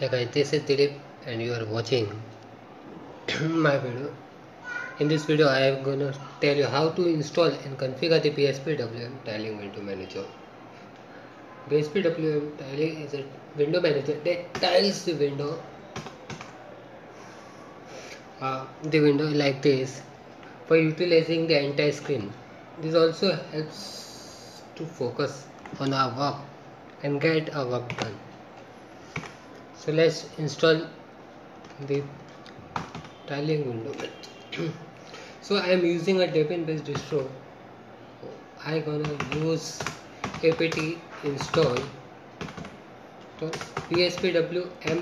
Hey guys, this is Dilip and you are watching my video. In this video, I am gonna tell you how to install and configure the BSPWM tiling window manager. BSPWM tiling is a window manager that tiles the window, uh, the window like this for utilizing the entire screen. This also helps to focus on our work and get our work done so let's install the tiling window. So I am using a Debian based distro. I gonna use apt install bspwm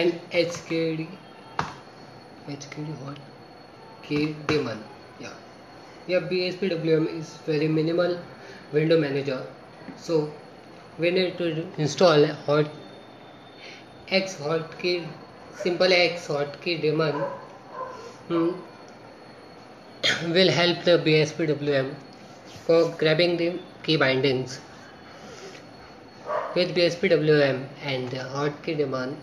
and hkd hkd what? K daemon yeah. Yeah bspwm is very minimal window manager. So we need to install hot x hotkey simple x hotkey daemon hmm, will help the BSPWM for grabbing the key bindings with BSPWM and the hotkey daemon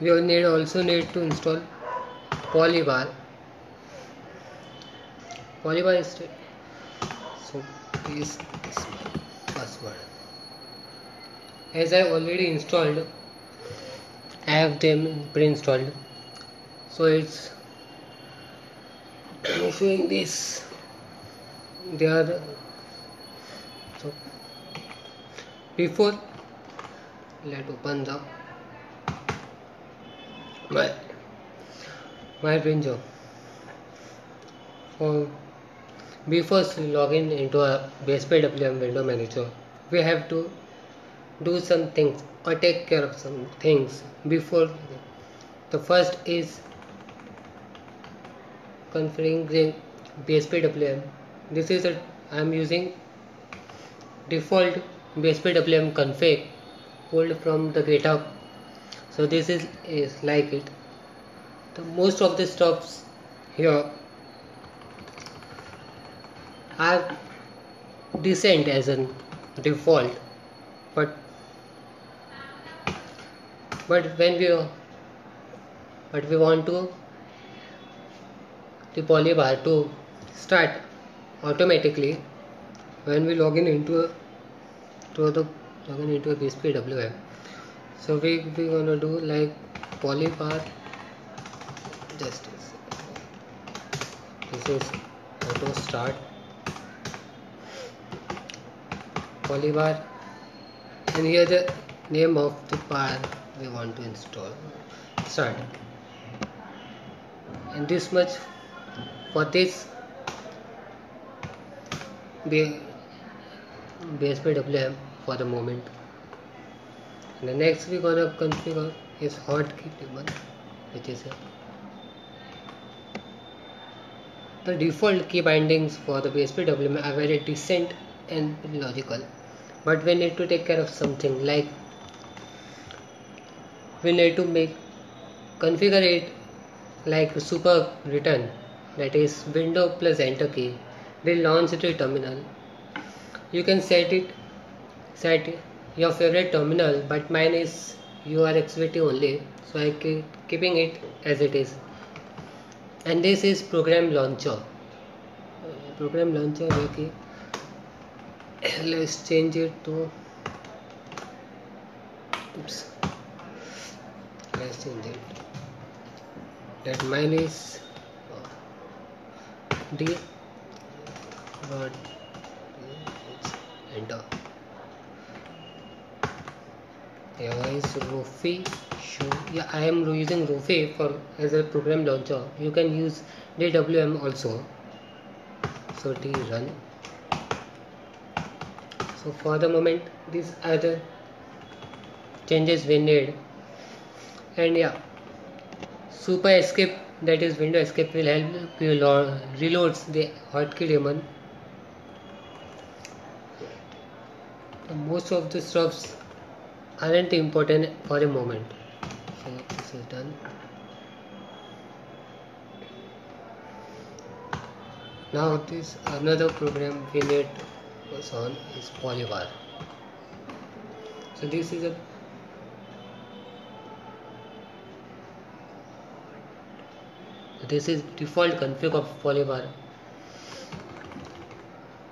we will need also need to install polybar polybar is so this is password as I already installed I have them pre-installed. So it's showing this. They are so before let open the my my window. For before login into a BSPWM window manager we have to do some things or take care of some things before the first is configuring BSPWM this is a I am using default BSPWM config pulled from the github so this is, is like it. The most of the stuffs here are decent as a default but but when we but we want to the polybar to start automatically when we log in into a, to the log in into a BSPWM so we we gonna do like polybar just this is auto start. Polybar and here the name of the bar we want to install. Start and this much for this BSPWM for the moment. And the next we gonna configure is hotkey table which is a the default key bindings for the BSPWM are very decent and logical. But we need to take care of something like we need to make configure it like super return that is window plus enter key. Will launch the terminal. You can set it set your favorite terminal but mine is urxvt only so i keep keeping it as it is. And this is program launcher. Uh, program launcher okay let's change it to oops let's change that mine is uh, d but enter. Here is Rofi show yeah I am using Rofi for as a program launcher. You can use DWM also. So D run. So for the moment these are the changes we need and yeah super escape that is window escape will help you reloads the hotkey daemon most of the stuffs aren't important for a moment. So this is done. Now this another program we need was on is polybar so this is a this is default config of polybar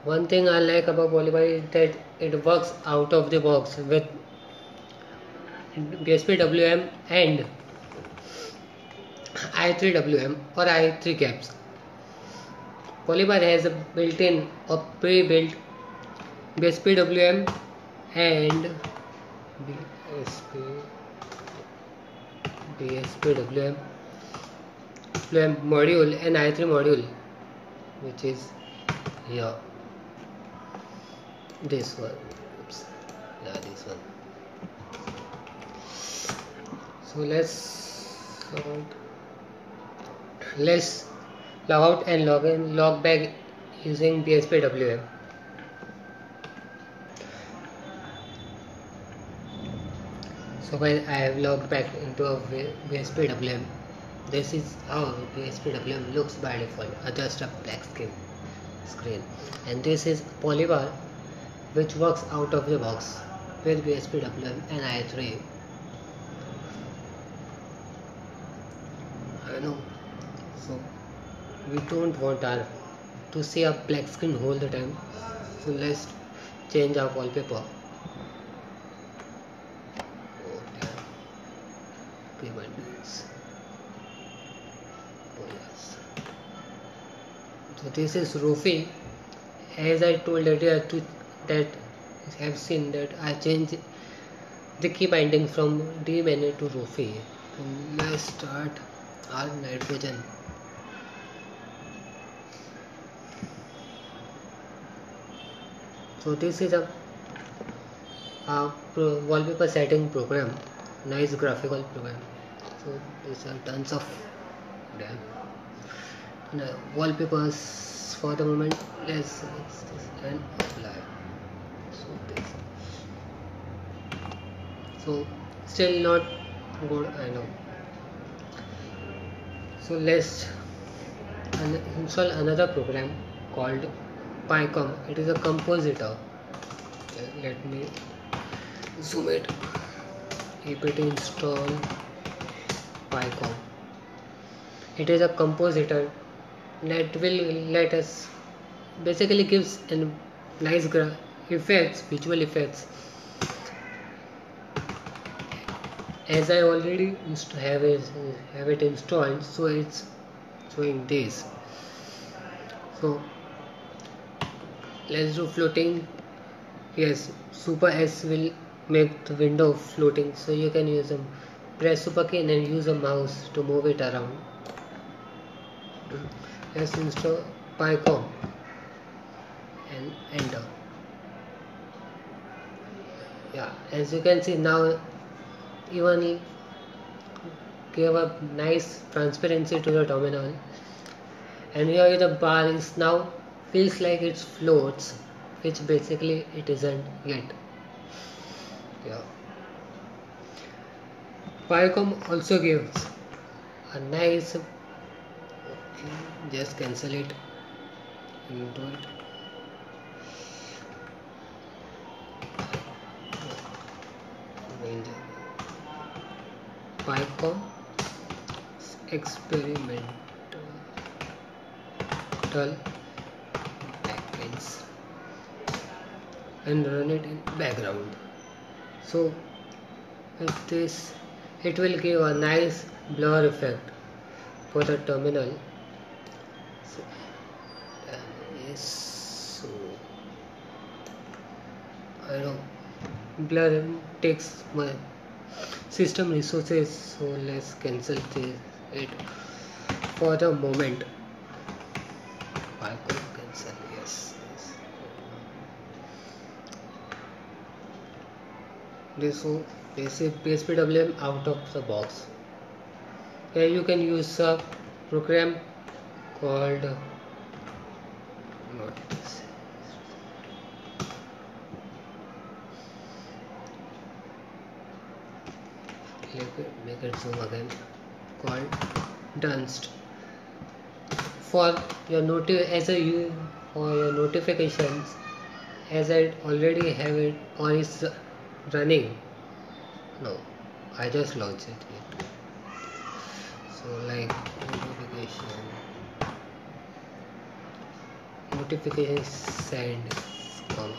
one thing I like about polybar is that it works out of the box with BSPWM and i3WM or i3-gaps. Polybar has a built-in or pre-built BSPWM and BSP BSPWM module and i3 module which is here. This one. Oops. yeah this one. So let's let's log out and log in log back using BSPWM so guys I have logged back into a BSPWM this is how BSPWM looks by default uh, just a black screen screen. And this is polybar which works out of the box with BSPWM and i3 I know. So we don't want our to see a black screen all the time. So let's change our wallpaper. So this is roofing as I told earlier to that have seen that I changed the key binding from D menu to Rofi. let's start our nitrogen. So this is a, a wallpaper setting program nice graphical program. So these are tons of them now, wallpapers for the moment let's this and apply. So this so still not good I know. So let's install another program called picom. It is a compositor. Let me zoom it. Apt install picom. It is a compositor that will let us basically gives a nice effects visual effects. As I already have it, have it installed so it's showing this. So let's do floating. Yes super s will make the window floating so you can use a press super key and use a mouse to move it around let's install picom and enter. Yeah as you can see now even give a nice transparency to the terminal. And here the bar is now feels like it floats which basically it isn't yet. Yeah. picom also gives a nice just cancel it. picom experimental. Package and run it in background. So with this it will give a nice blur effect for the terminal so, so I know blur takes my system resources so let's cancel this, it for the moment. I could cancel yes, yes. this this is BSPWM out of the box. Here you can use a program called make it zoom again. Called Dunst for your notif as a you for your notifications as I already have it or is running? No I just launched it. So like notification notification send comma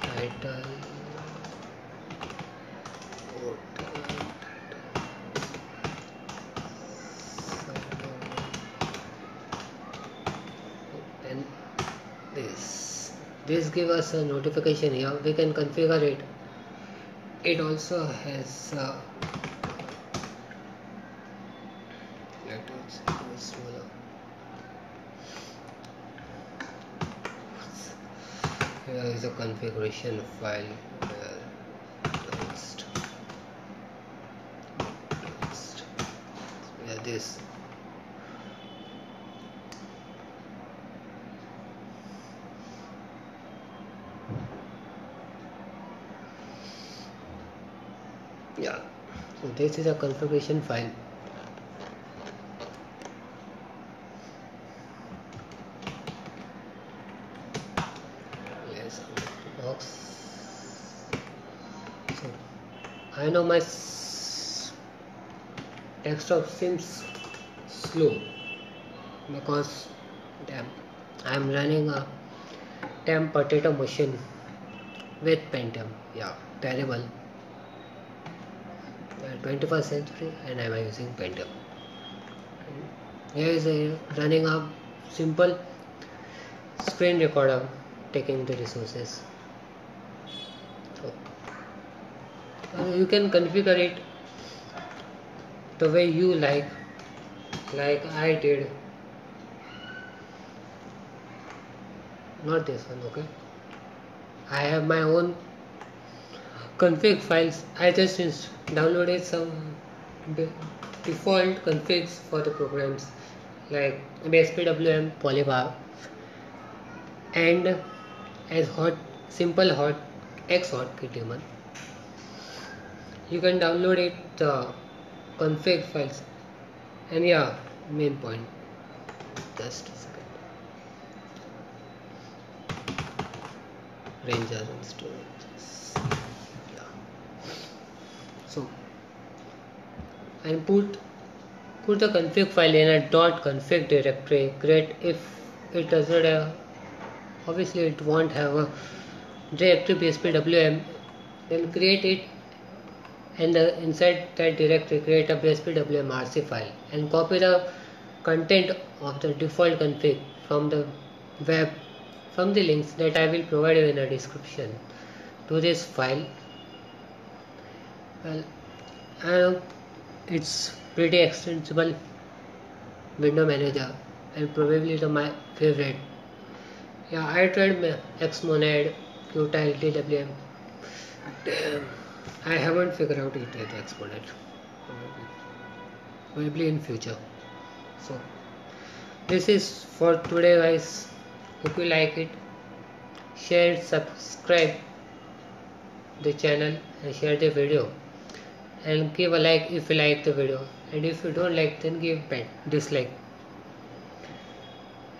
title. This. This give us a notification here. We can configure it. It also has uh, let us go smaller here is a configuration file uh, next. Yeah this. Yeah so this is a configuration file yes box so i know my desktop seems slow because damn i'm running a damn potato machine with pentium yeah terrible uh, 21st century and I'm using Pentium. Here is a running a simple screen recorder taking the resources. You can configure it the way you like, like I did. Not this one, okay? I have my own config files I just downloaded some default configs for the programs like BSPWM Polybar and as hot simple hot X hotkey you can download it the config files. And yeah main point. Just a second. Ranger and storage so and put put the config file in a .config directory. Great. If it doesn't have obviously it won't have a directory bspwm then create it and the, inside that directory create a bspwm rc file and copy the content of the default config from the web from the links that I will provide you in the description to this file. Well uh, it's pretty extensible window manager and probably the my favorite. Yeah I tried xmonad qtile dwm I haven't figured out it yet xmonad probably in future. So this is for today guys. If you like it. Share subscribe the channel and share the video. And give a like if you like the video. And if you don't like then give a dislike.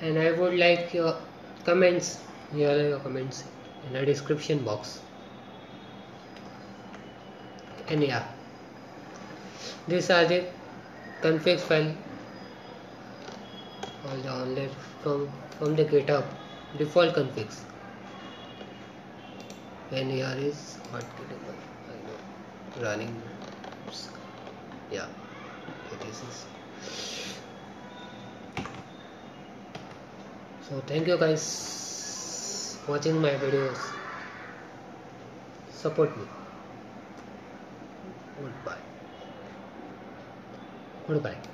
And I would like your comments. Here are your comments in the description box. And yeah these are the config file. All the from from the github default configs. And here is hot running. Yeah this is. So thank you guys watching my videos. Support me. Goodbye. Goodbye